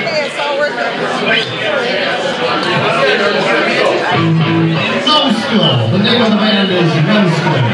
okay. It's all worth it. Numbskull. The name of the band is No School.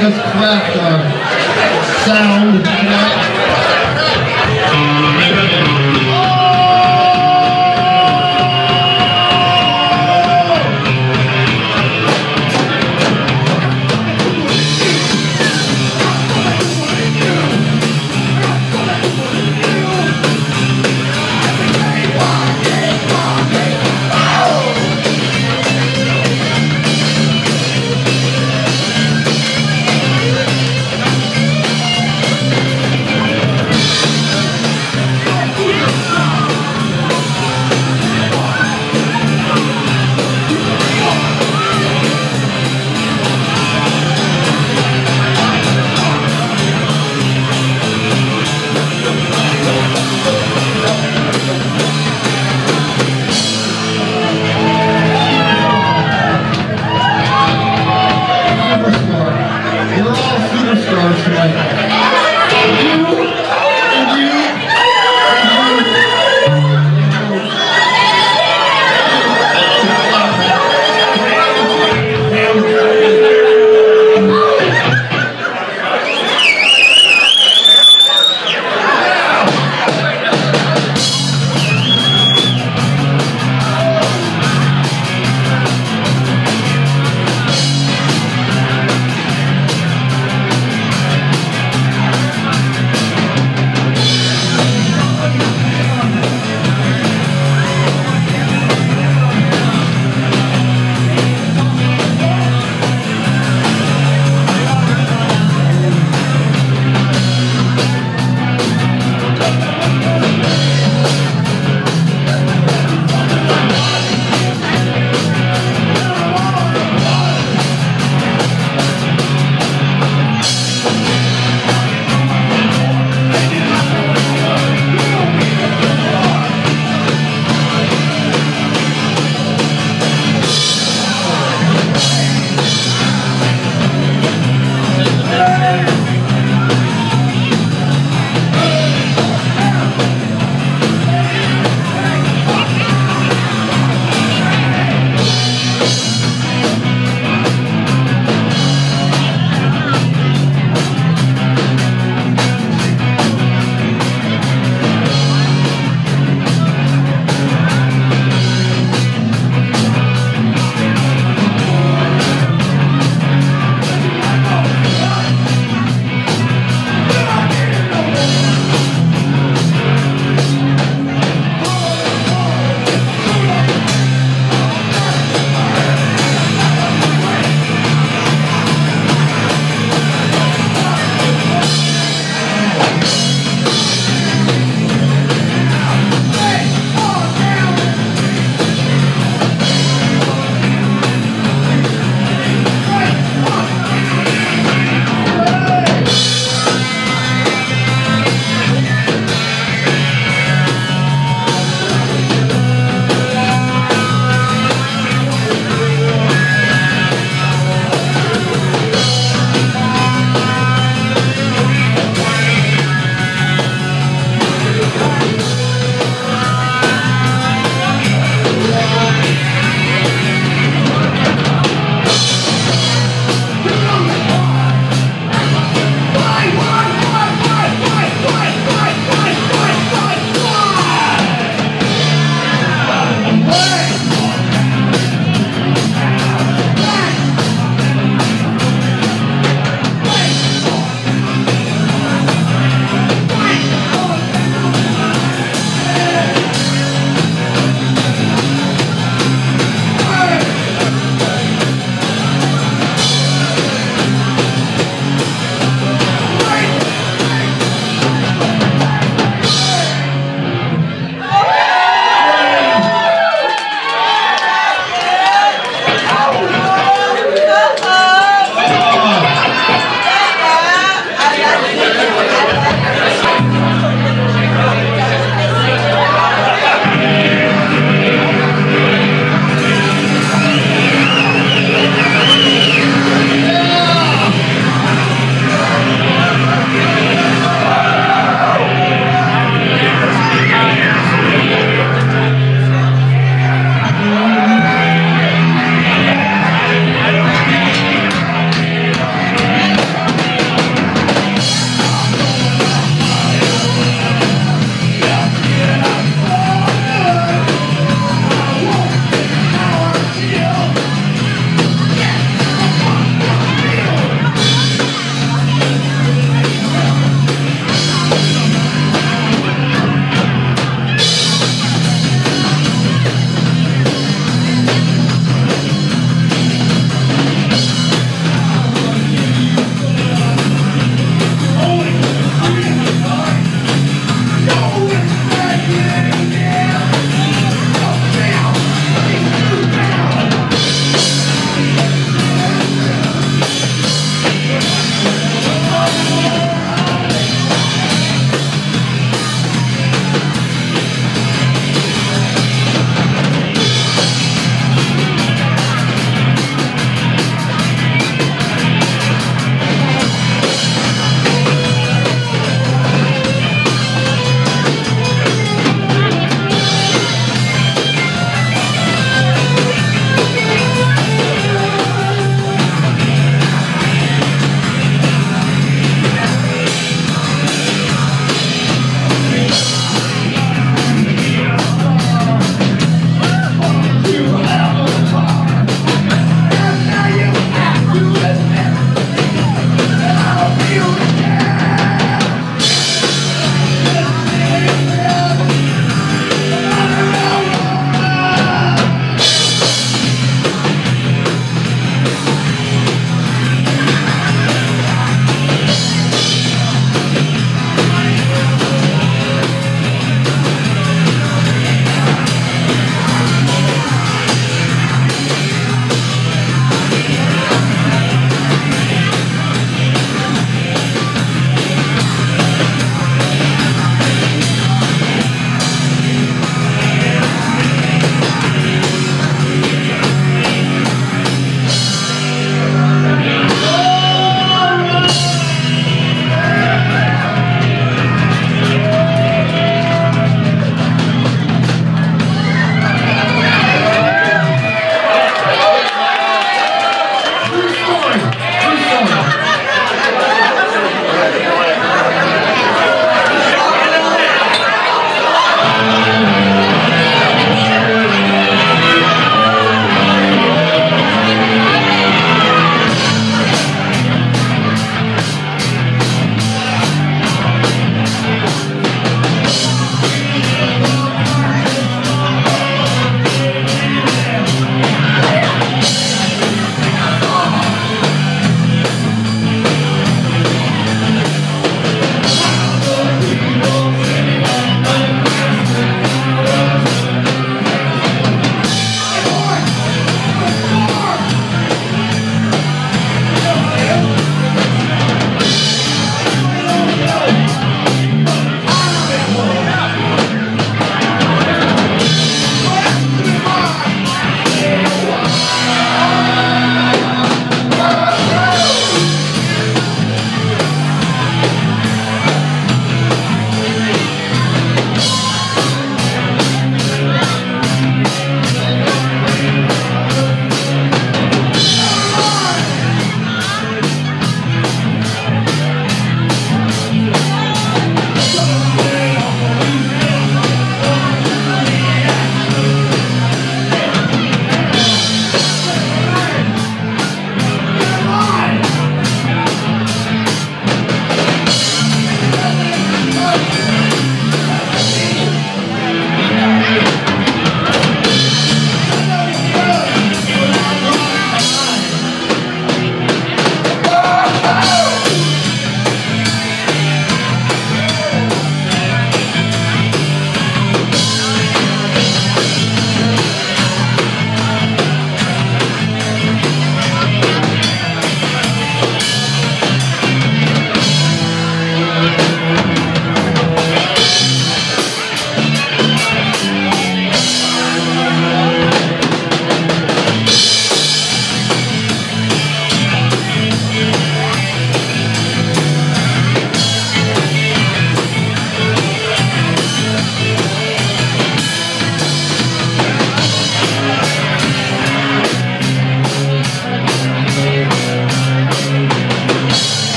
just craft our sound.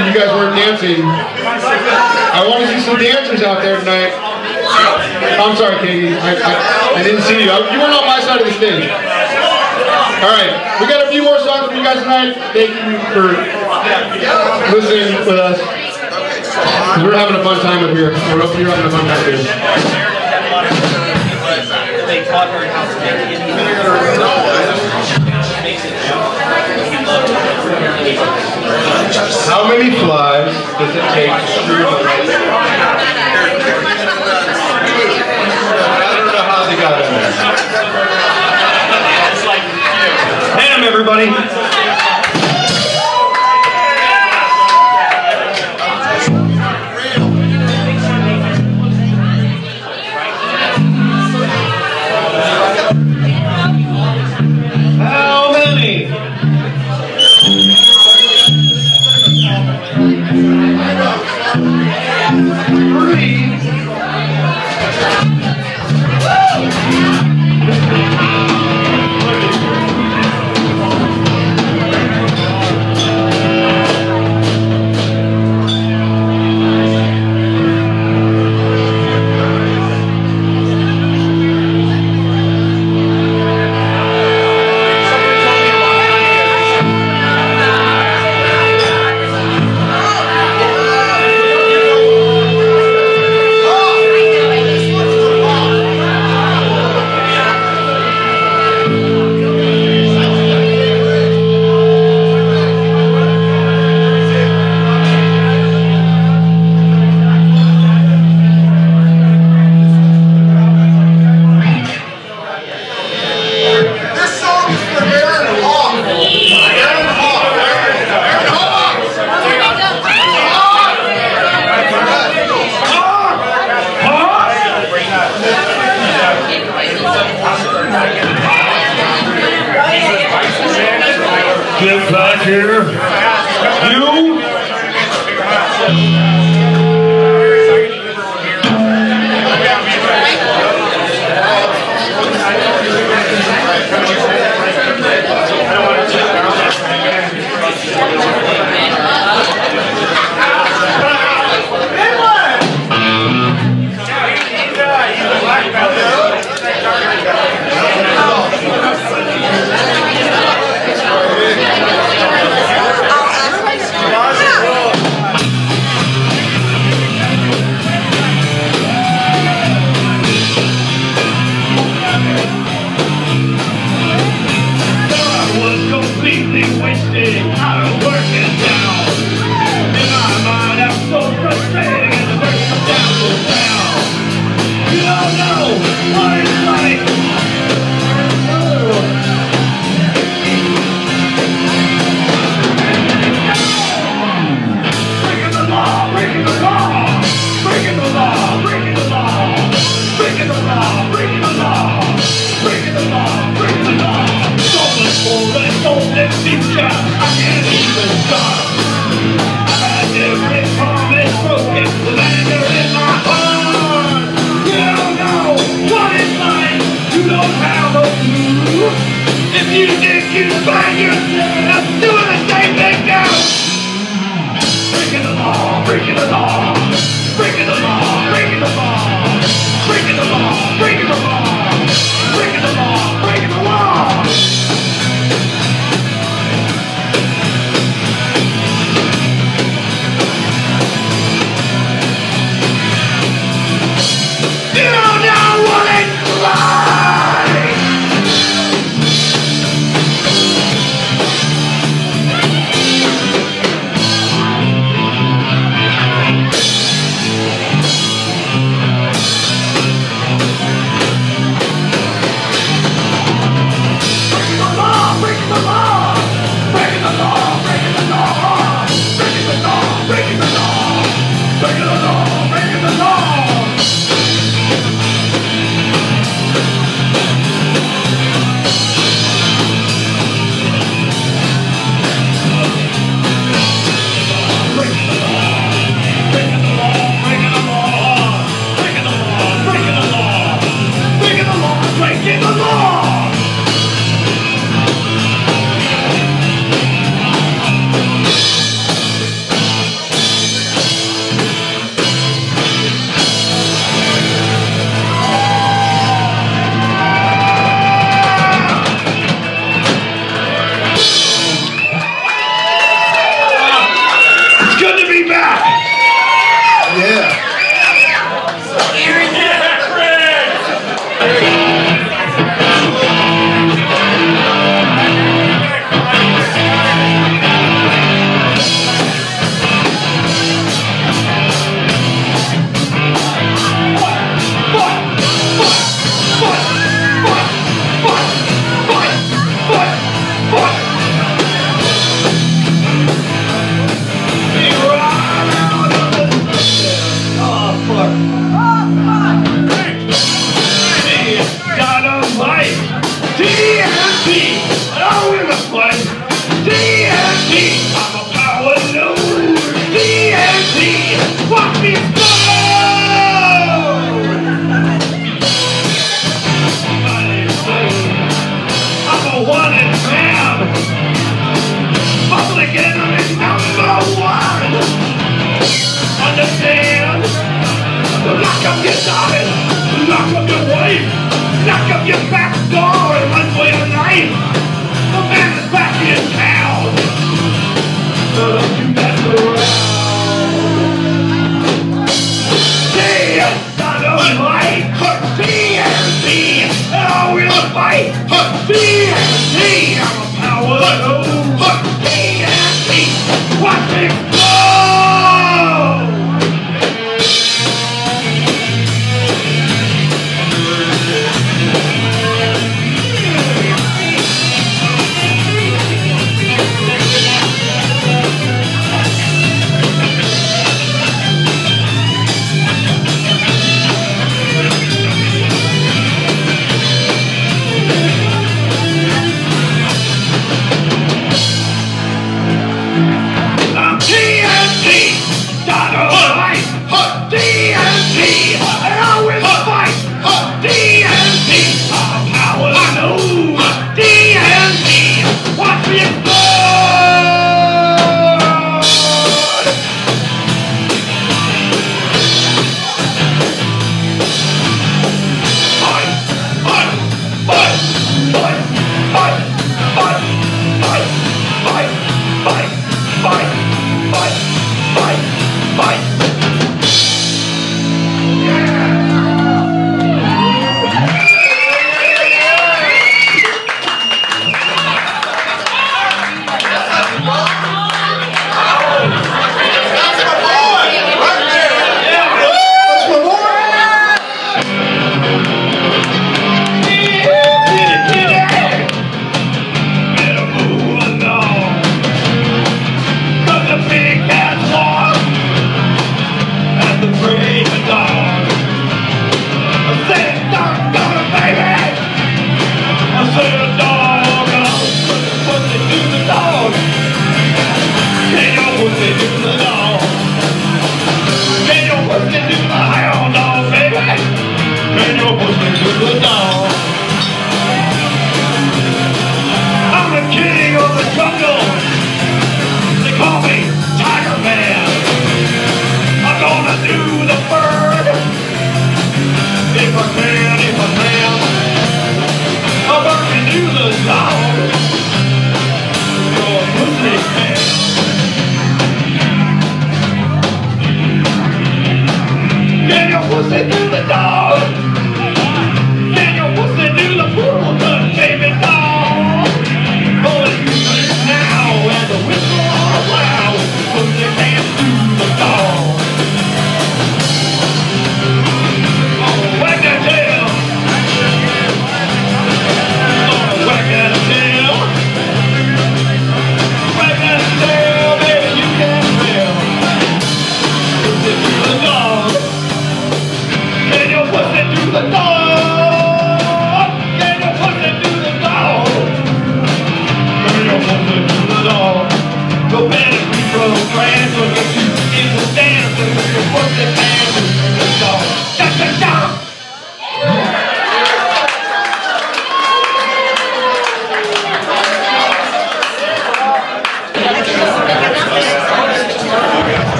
you guys weren't dancing. I want to see some dancers out there tonight. I'm sorry, Katie. I, I, I didn't see you. I, you weren't on my side of the stage. All right, we got a few more songs for you guys tonight. Thank you for listening with us. We're having a fun time up here. We're up here having a fun time here. They taught her how to How many flies does it take to screw up? I don't know how they got in there. Damn, everybody.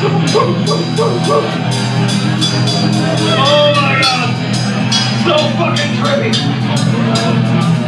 Oh my god! So fucking trippy!